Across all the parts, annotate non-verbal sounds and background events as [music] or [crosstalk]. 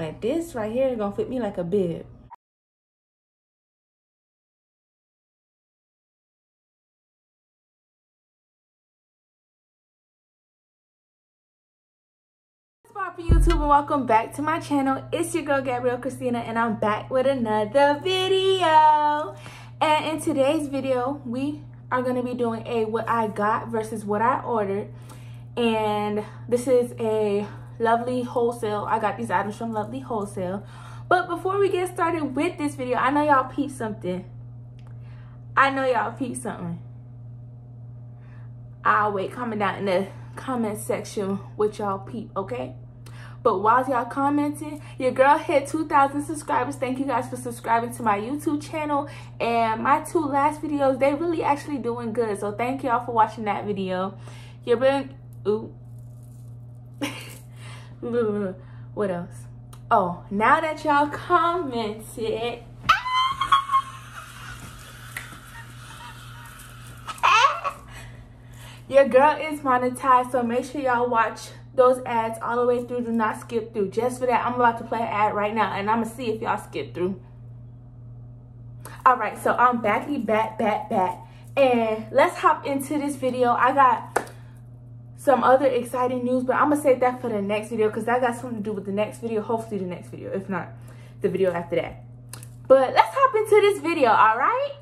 it. This right here is gonna fit me like a bib. for YouTube and welcome back to my channel. It's your girl Gabrielle Christina and I'm back with another video. And in today's video, we are to be doing a what I got versus what I ordered. And this is a Lovely Wholesale. I got these items from Lovely Wholesale. But before we get started with this video, I know y'all peeped something. I know y'all peeped something. I'll wait comment down in the comment section with y'all peep, okay? But while y'all commenting, your girl hit 2,000 subscribers. Thank you guys for subscribing to my YouTube channel. And my two last videos, they really actually doing good. So thank y'all for watching that video. You've been, ooh. [laughs] what else? Oh, now that y'all commented, your girl is monetized. So make sure y'all watch those ads all the way through. Do not skip through. Just for that, I'm about to play an ad right now. And I'm going to see if y'all skip through. Alright, so I'm backy back, back, back. And let's hop into this video. I got some other exciting news, but I'm to save that for the next video. Because that got something to do with the next video. Hopefully the next video. If not, the video after that. But let's hop into this video, alright?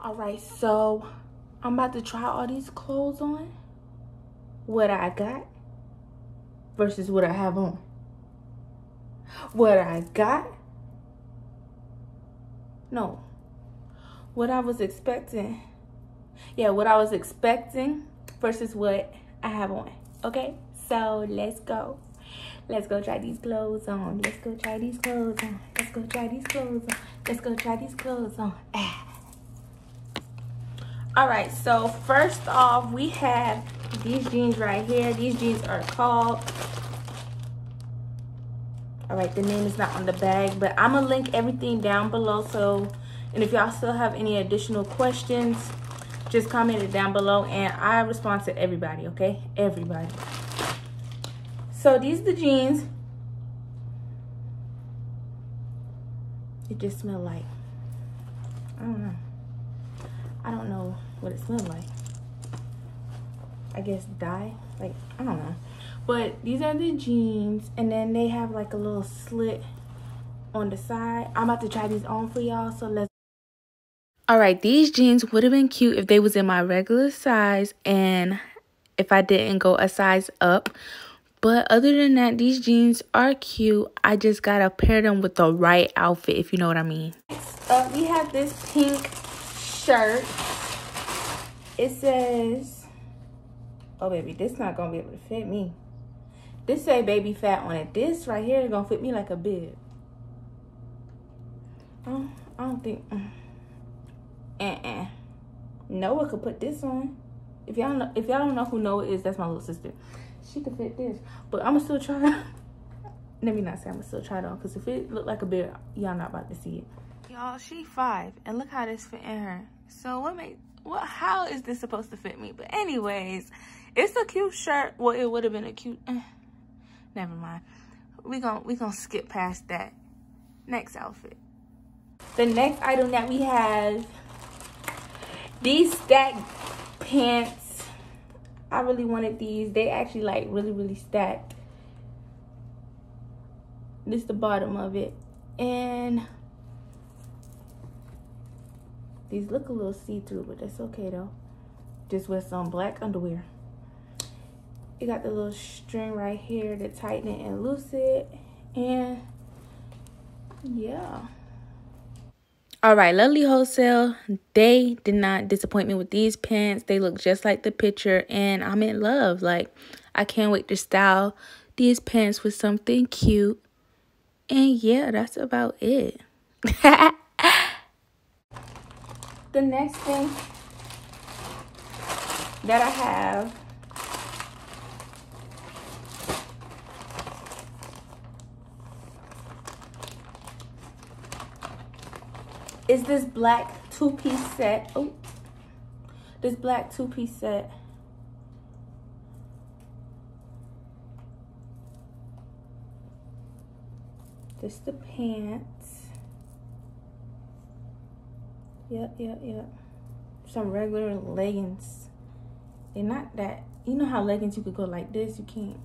Alright, so I'm about to try all these clothes on. What I got versus what I have on. What I got? No. What I was expecting. Yeah, what I was expecting versus what I have on. Okay? So let's go. Let's go try these clothes on. Let's go try these clothes on. Let's go try these clothes on. Let's go try these clothes on. Ah. All right, so first off, we have these jeans right here. These jeans are called all right the name is not on the bag but i'm gonna link everything down below so and if y'all still have any additional questions just comment it down below and i respond to everybody okay? Everybody. So these are the jeans. It just smell like i don't know. I don't know what it smells like. I guess dye? Like i don't know. But these are the jeans and then they have like a little slit on the side. I'm about to try these on for y'all so let's all right these jeans would have been cute if they was in my regular size and if i didn't go a size up but other than that these jeans are cute i just gotta pair them with the right outfit if you know what i mean uh, we have this pink shirt it says oh baby this not gonna be able to fit me this say baby fat on it. This right here is gonna fit me like a bib. Don't, I don't think. Uh-uh. Noah could put this on. If y'all know, if y'all don't know who Noah is, that's my little sister. She could fit this, but I'ma still try. [laughs] Let me not say I'ma still try it on, cause if it look like a bib, y'all not about to see it. Y'all, she five, and look how this fit in her. So what make what? How is this supposed to fit me? But anyways, it's a cute shirt. Well, it would have been a cute. Uh, never mind. We gonna we gonna skip past that. Next outfit. The next item that we have these stack pants. I really wanted these. They actually like really really stacked. This is the bottom of it, and these look a little see-through, but that's okay though. Just with some black underwear You got the little string right here to tighten it and loose it and yeah all right lovely wholesale they did not disappoint me with these pants. They look just like the picture and i'm in love. Like i can't wait to style these pants with something cute. And yeah that's about it. [laughs] The next thing that i have is this black two-piece set. Oh, this black two-piece set. This the pants. Yep, yep, yep. Some regular leggings. They're not that, you know how leggings you could go like this, you can't.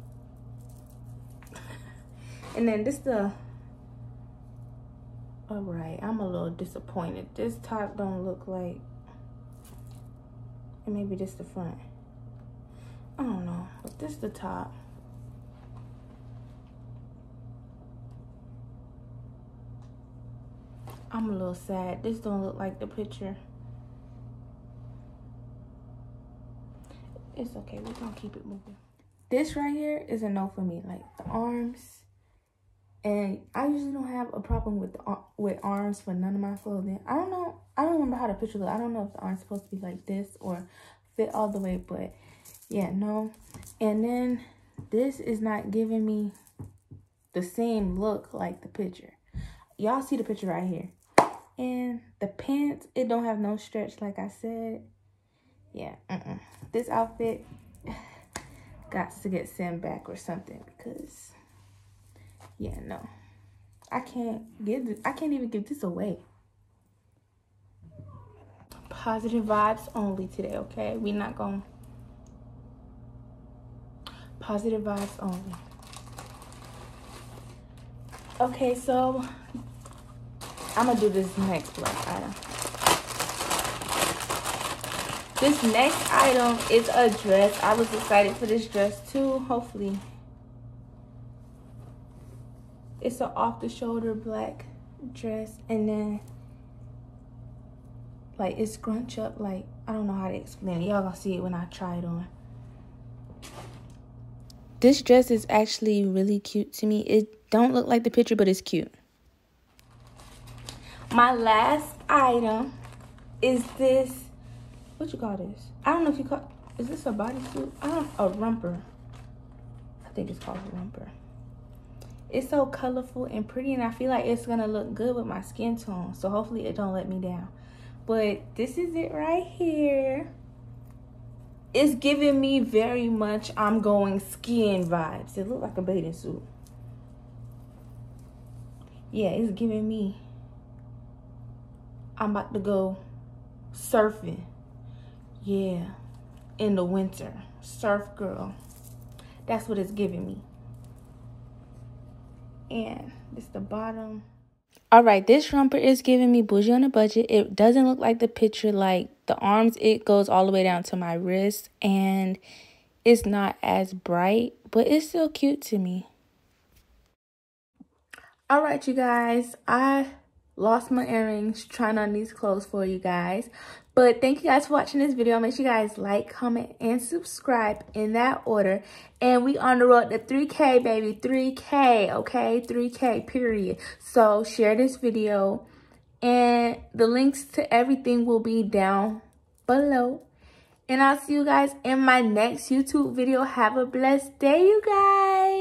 [laughs] and then this the, all right, I'm a little disappointed. This top don't look like, and maybe this the front. I don't know, but this the top. I'm a little sad. This don't look like the picture. It's okay. We're gonna keep it moving. This right here is a no for me. Like the arms, and I usually don't have a problem with the with arms for none of my clothing. I don't know. I don't remember how the picture look. I don't know if the arm's supposed to be like this or fit all the way, but yeah, no. And then this is not giving me the same look like the picture. Y'all see the picture right here. And the pants, it don't have no stretch like I said. Yeah, -mm. this outfit [sighs] got to get sent back or something because, yeah, no. I can't give this, I can't even give this away. Positive vibes only today, okay? We're not going positive vibes only. Okay, so I'm gonna do this next black item. This next item is a dress. I was excited for this dress too. Hopefully. It's an off-the-shoulder black dress. And then, like, it's scrunch up. Like, I don't know how to explain it. Y'all gonna see it when I try it on. This dress is actually really cute to me. It don't look like the picture, but it's cute. My last item is this, what you call this? I don't know if you call, is this a bodysuit? I don't, a romper. I think it's called a romper. It's so colorful and pretty and I feel like it's gonna look good with my skin tone. So hopefully it don't let me down. But this is it right here. It's giving me very much I'm going skiing vibes. It look like a bathing suit. Yeah, it's giving me I'm about to go surfing. Yeah, in the winter. Surf girl. That's what it's giving me. And it's the bottom. All right, this romper is giving me bougie on a budget. It doesn't look like the picture. Like the arms, it goes all the way down to my wrist. And it's not as bright, but it's still cute to me. All right, you guys. I lost my earrings trying on these clothes for you guys. But thank you guys for watching this video. Make sure you guys like comment and subscribe in that order. And we on the road to 3k baby 3k okay? 3k period. So share this video. And the links to everything will be down below. And i'll see you guys in my next youtube video. Have a blessed day you guys